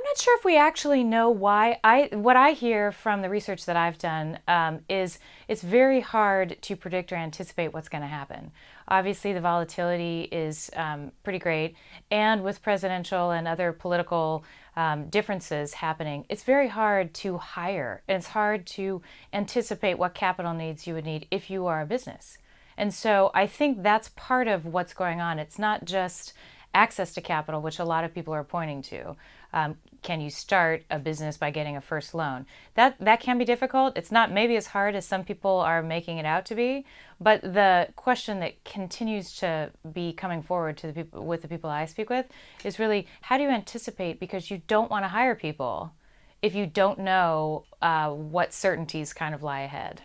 I'm not sure if we actually know why. I what I hear from the research that I've done um, is it's very hard to predict or anticipate what's going to happen. Obviously, the volatility is um, pretty great, and with presidential and other political um, differences happening, it's very hard to hire. And it's hard to anticipate what capital needs you would need if you are a business. And so I think that's part of what's going on. It's not just access to capital, which a lot of people are pointing to. Um, can you start a business by getting a first loan? That that can be difficult. It's not maybe as hard as some people are making it out to be, but the question that continues to be coming forward to the people with the people I speak with is really how do you anticipate because you don't want to hire people if you don't know uh, what certainties kind of lie ahead.